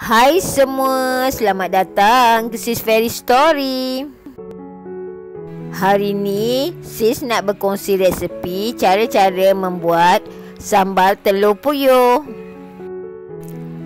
Hai semua, selamat datang ke Sis Fairy Story. Hari ni Sis nak berkongsi resepi cara-cara membuat sambal telur puyuh.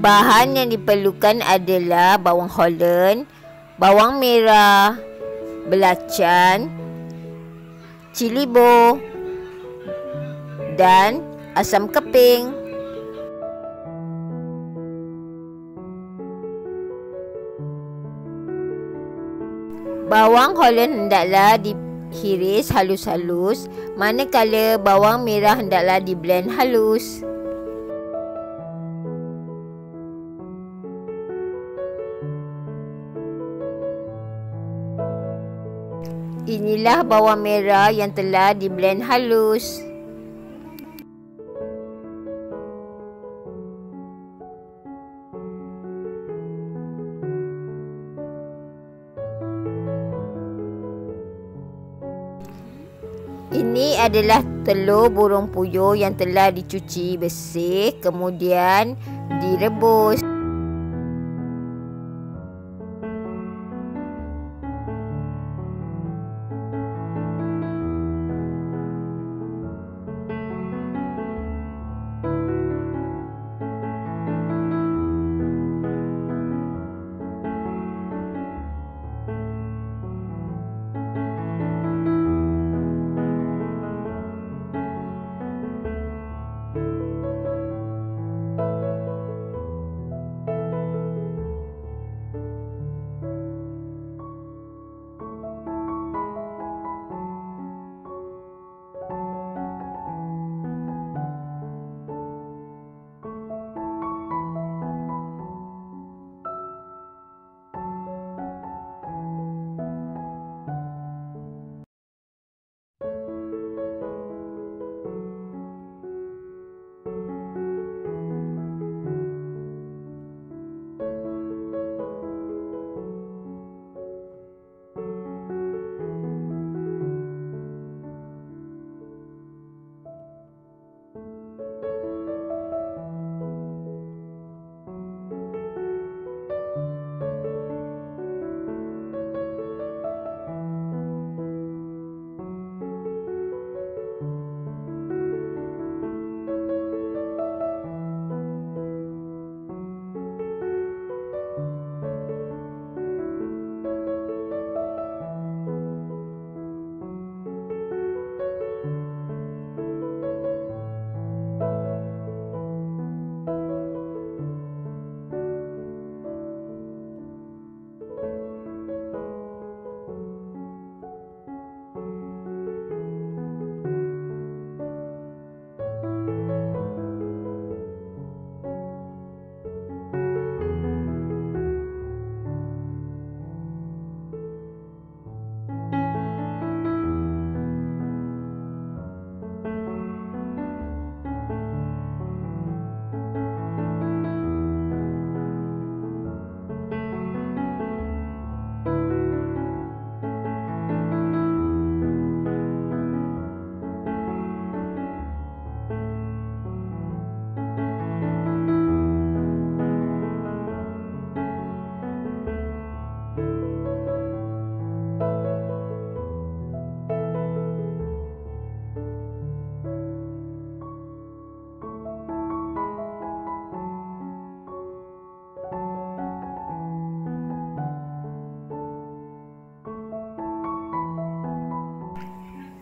Bahan yang diperlukan adalah bawang holland, bawang merah, belacan, cili bo dan asam keping. Bawang holland hendaklah dihiris halus-halus manakala bawang merah hendaklah diblend halus. Inilah bawang merah yang telah diblend halus. Ini adalah telur burung puyuh yang telah dicuci bersih kemudian direbus.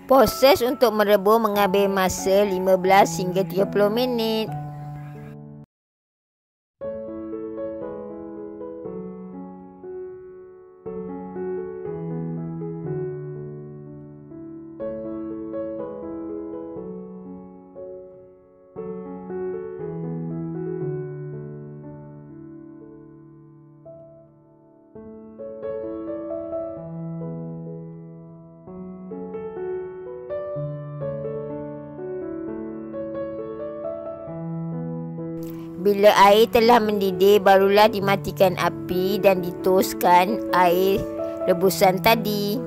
Proses untuk merebus mengambil masa 15 hingga 30 minit. Bila air telah mendidih, barulah dimatikan api dan ditoskan air rebusan tadi.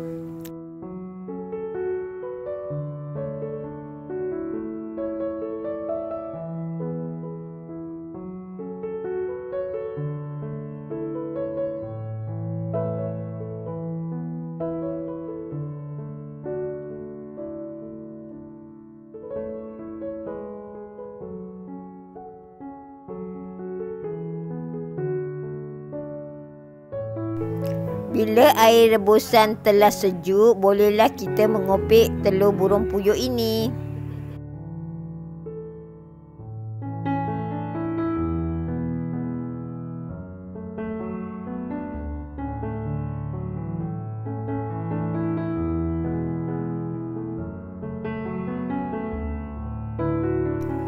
Bila air rebusan telah sejuk, bolehlah kita mengopek telur burung puyuh ini.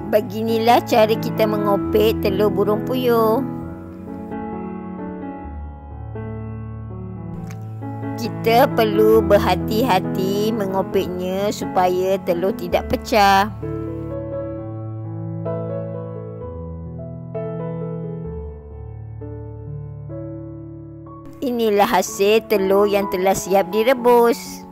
Beginilah cara kita mengopek telur burung puyuh. Kita perlu berhati-hati mengopeknya supaya telur tidak pecah. Inilah hasil telur yang telah siap direbus.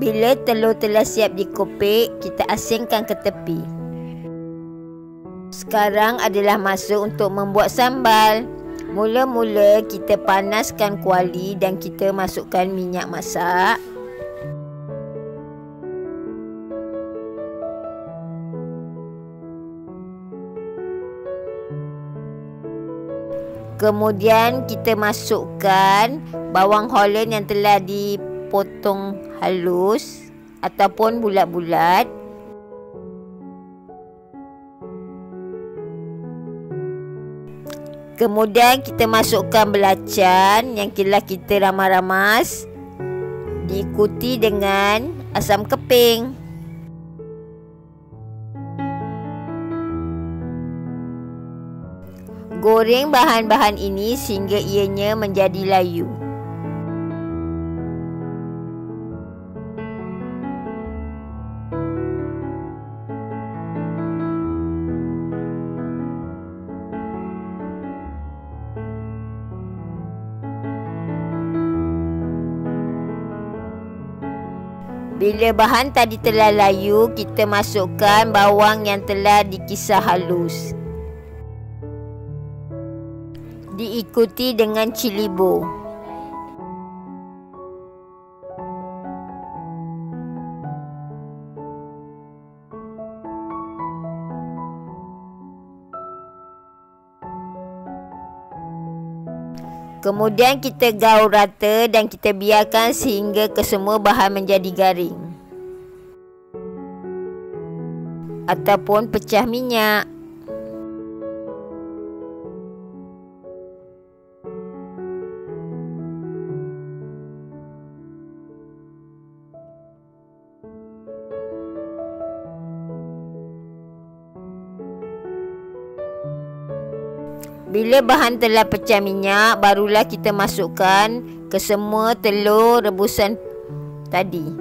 Bila telur telah siap dikopek, kita asingkan ke tepi. Sekarang adalah masa untuk membuat sambal. Mula-mula kita panaskan kuali dan kita masukkan minyak masak. Kemudian kita masukkan bawang holland yang telah dipotong halus ataupun bulat-bulat. Kemudian kita masukkan belacan yang telah kita ramas-ramas diikuti dengan asam keping. Goreng bahan-bahan ini sehingga ianya menjadi layu. Bila bahan tadi telah layu, kita masukkan bawang yang telah dikisar halus. Diikuti dengan cili bo. Kemudian kita gaul rata dan kita biarkan sehingga kesemua bahan menjadi garing. Ataupun pecah minyak. Bila bahan telah pecah minyak, barulah kita masukkan ke semua telur rebusan tadi.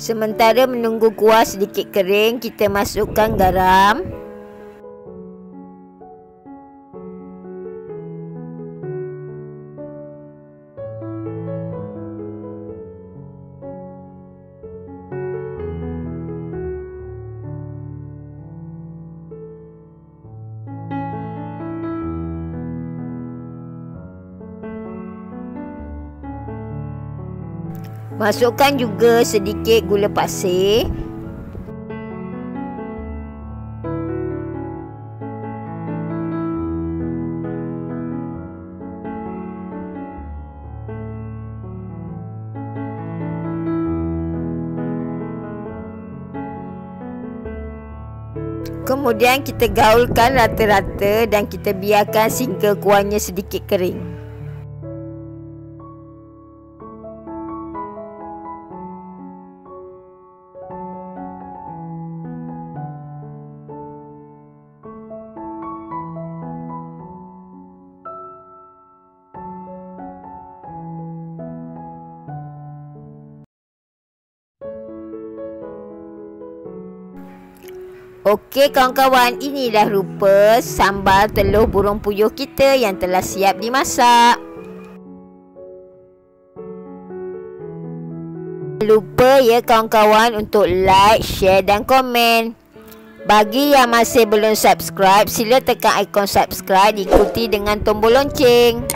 Sementara menunggu kuah sedikit kering, kita masukkan garam. Masukkan juga sedikit gula pasir. Kemudian kita gaulkan rata-rata dan kita biarkan sehingga kuahnya sedikit kering. Okey kawan-kawan, inilah rupa sambal telur burung puyuh kita yang telah siap dimasak. Lupa ya kawan-kawan untuk like, share dan komen. Bagi yang masih belum subscribe, sila tekan ikon subscribe diikuti dengan tombol lonceng.